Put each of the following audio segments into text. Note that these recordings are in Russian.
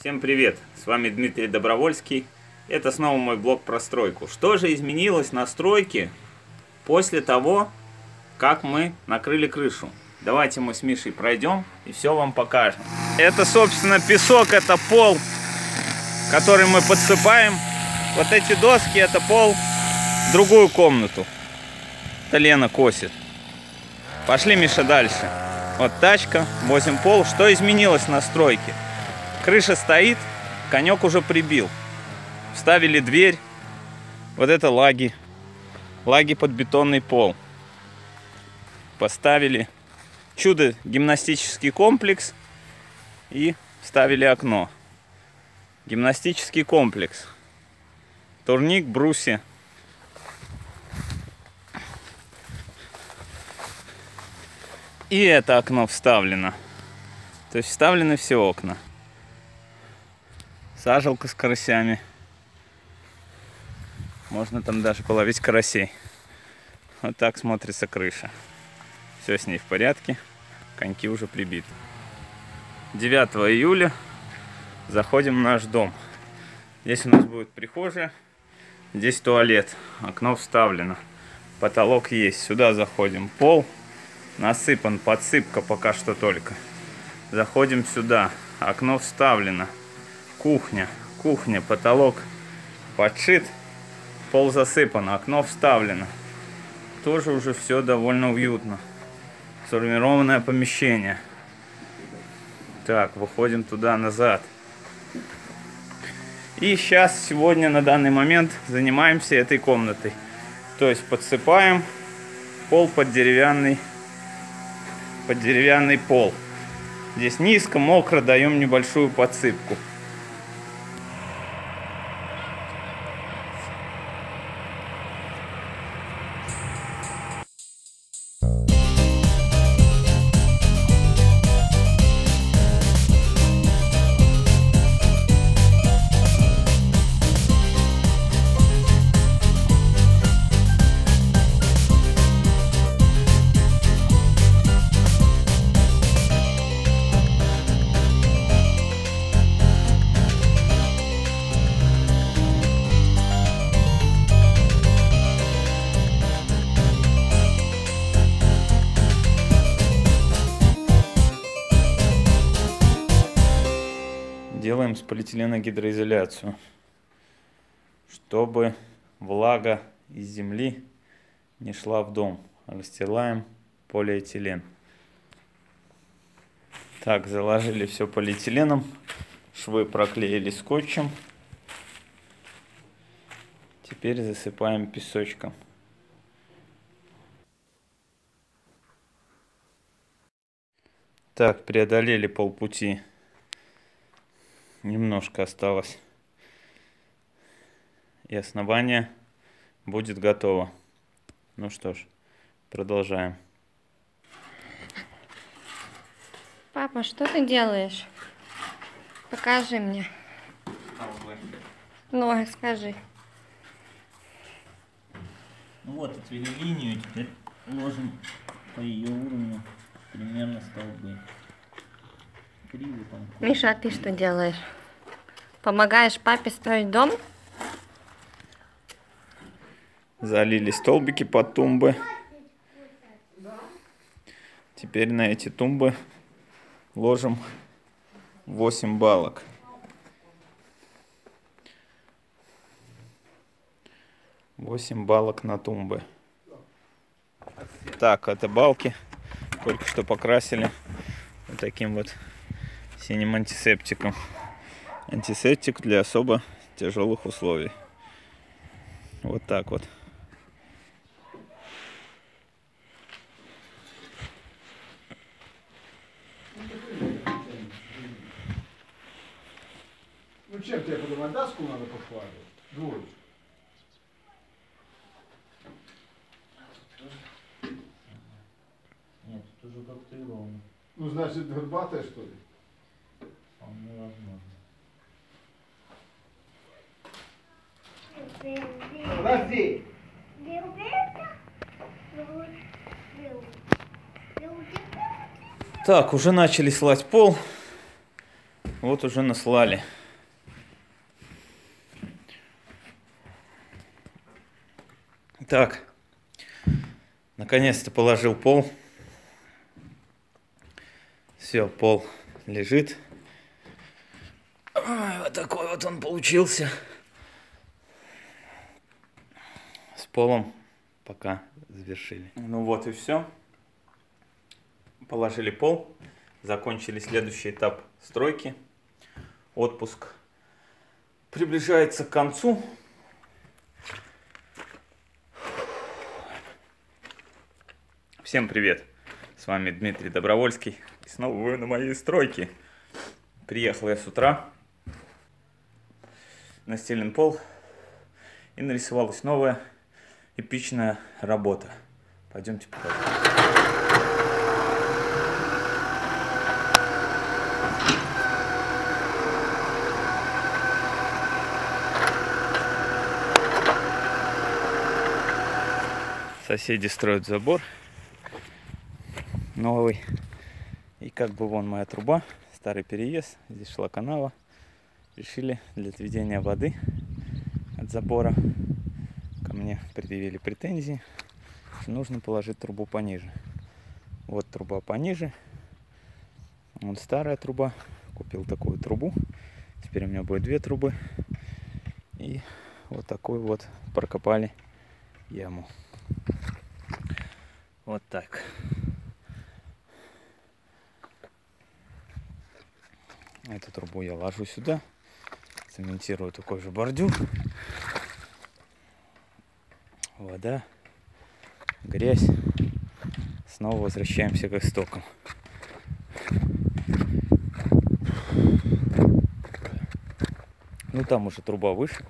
Всем привет! С вами Дмитрий Добровольский. Это снова мой блог про стройку. Что же изменилось на стройке после того, как мы накрыли крышу? Давайте мы с Мишей пройдем и все вам покажем. Это, собственно, песок, это пол, который мы подсыпаем. Вот эти доски, это пол в другую комнату. Это Лена косит. Пошли, Миша, дальше. Вот тачка, возим пол. Что изменилось на стройке? Крыша стоит, конек уже прибил. Вставили дверь. Вот это лаги. Лаги под бетонный пол. Поставили чудо гимнастический комплекс и вставили окно. Гимнастический комплекс. Турник, бруси. И это окно вставлено. То есть вставлены все окна. Сажалка с карасями. Можно там даже половить карасей. Вот так смотрится крыша. Все с ней в порядке. Коньки уже прибиты. 9 июля заходим в наш дом. Здесь у нас будет прихожая. Здесь туалет. Окно вставлено. Потолок есть. Сюда заходим. Пол насыпан. Подсыпка пока что только. Заходим сюда. Окно вставлено. Кухня. Кухня. Потолок подшит. Пол засыпан. Окно вставлено. Тоже уже все довольно уютно. Сформированное помещение. Так, выходим туда назад. И сейчас, сегодня, на данный момент, занимаемся этой комнатой. То есть подсыпаем пол под деревянный, под деревянный пол. Здесь низко, мокро, даем небольшую подсыпку. Делаем с полиэтилена гидроизоляцию, чтобы влага из земли не шла в дом. Расстилаем полиэтилен. Так, заложили все полиэтиленом, швы проклеили скотчем. Теперь засыпаем песочком. Так, преодолели полпути немножко осталось. И основание будет готово. Ну что ж, продолжаем. Папа, что ты делаешь? Покажи мне. Ну, скажи. Ну вот, отвели линию, теперь ложим по ее уровню примерно столбы. Криво там. Миша, а ты что делаешь? Помогаешь папе строить дом? Залили столбики под тумбы. Теперь на эти тумбы ложим 8 балок. Восемь балок на тумбы. Так, это балки. Только что покрасили вот таким вот синим антисептиком. Антисептик для особо тяжелых условий. Вот так вот. Ну чем тебе подумать, доску надо похвалить? Двоечку. Нет, тут уже как-то и ровно. Ну, значит, горбатая, что ли? Подожди! Так, уже начали слать пол. Вот уже наслали. Так, наконец-то положил пол. Все, пол лежит. Ой, вот такой вот он получился. С полом пока завершили. Ну вот и все. Положили пол. Закончили следующий этап стройки. Отпуск приближается к концу. Всем привет! С вами Дмитрий Добровольский. И снова вы на моей стройке. Приехал я с утра. Настелен пол. И нарисовалась новая эпичная работа. Пойдемте покажу. Соседи строят забор новый. И как бы вон моя труба, старый переезд, здесь шла канава. Решили для отведения воды от забора ко мне предъявили претензии, что нужно положить трубу пониже. Вот труба пониже. Вот старая труба. Купил такую трубу. Теперь у меня будет две трубы. И вот такой вот прокопали яму. Вот так. Эту трубу я ложу сюда. Цементирую такой же бордюр. Вода, грязь. Снова возвращаемся к истокам. Ну там уже труба выше.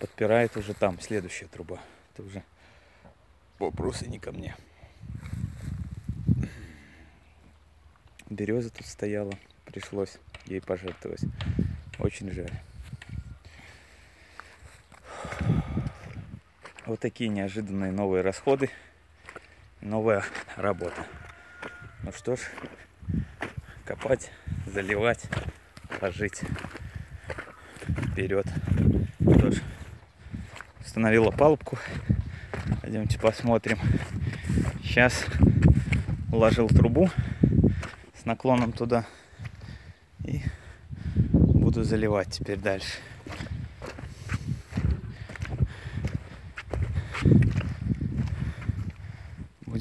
Подпирает уже там следующая труба. Это уже вопросы не ко мне. Береза тут стояла. Пришлось ей пожертвовать. Очень жаль. Вот такие неожиданные новые расходы. Новая работа. Ну что ж, копать, заливать, ложить вперед. Что ж, установила палубку. Пойдемте посмотрим. Сейчас уложил трубу с наклоном туда и буду заливать теперь дальше.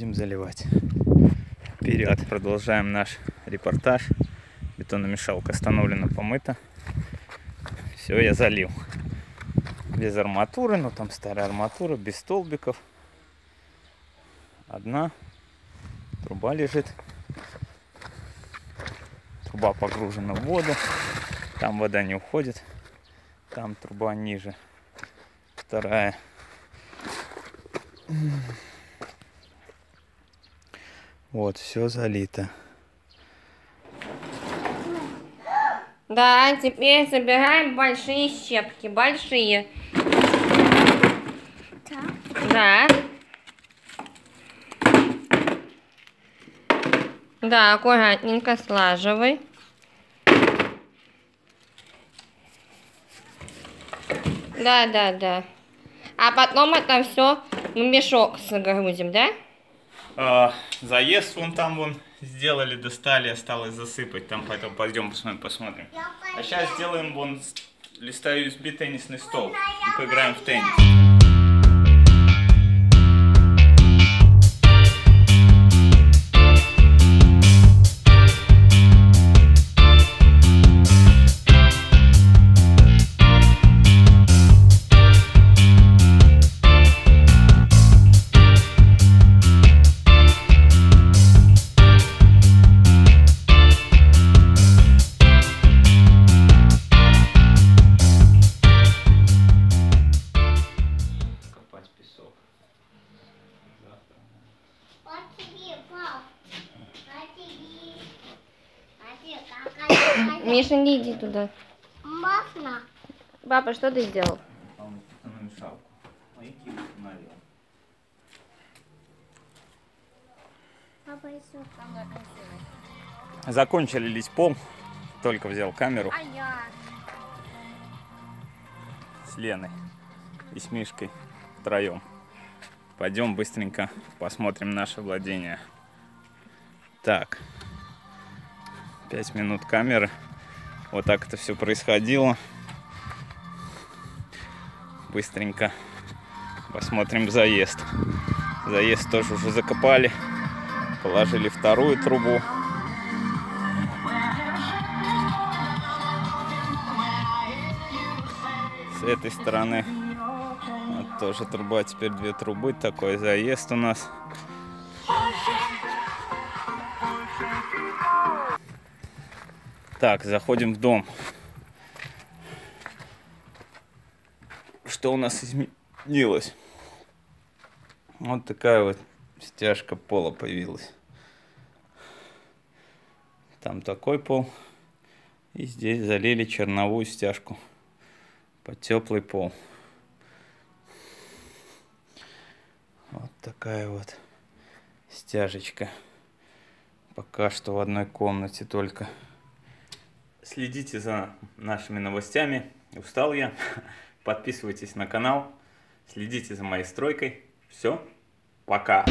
Будем заливать. Вперед. Продолжаем наш репортаж. Бетономешалка остановлена, помыта. Все, я залил. Без арматуры, но там старая арматура, без столбиков. Одна труба лежит. Труба погружена в воду. Там вода не уходит. Там труба ниже. Вторая. Вот, все залито. Да, теперь собираем большие щепки. Большие. Да. Да, аккуратненько слаживай. Да, да, да. А потом это все в мешок загрузим, да? А, заезд вон там вон сделали, достали, осталось засыпать. Там поэтому пойдем посмотрим, посмотрим. А сейчас сделаем вон листа USB теннисный стол и поиграем в теннис. Миша, не иди туда. Можно? Папа, что ты сделал? А он на мешалку. Маяки установил. Папа, еще. Закончили лить пол. Только взял камеру А я? с Леной и с Мишкой втроем. Пойдем быстренько посмотрим наше владение. Так. Пять минут камеры. Вот так это все происходило. Быстренько посмотрим заезд. Заезд тоже уже закопали. Положили вторую трубу. С этой стороны вот тоже труба, теперь две трубы. Такой заезд у нас. Так, заходим в дом. Что у нас изменилось? Вот такая вот стяжка пола появилась. Там такой пол. И здесь залили черновую стяжку под теплый пол. Вот такая вот стяжечка. Пока что в одной комнате только. Следите за нашими новостями. Устал я. Подписывайтесь на канал. Следите за моей стройкой. Все. Пока.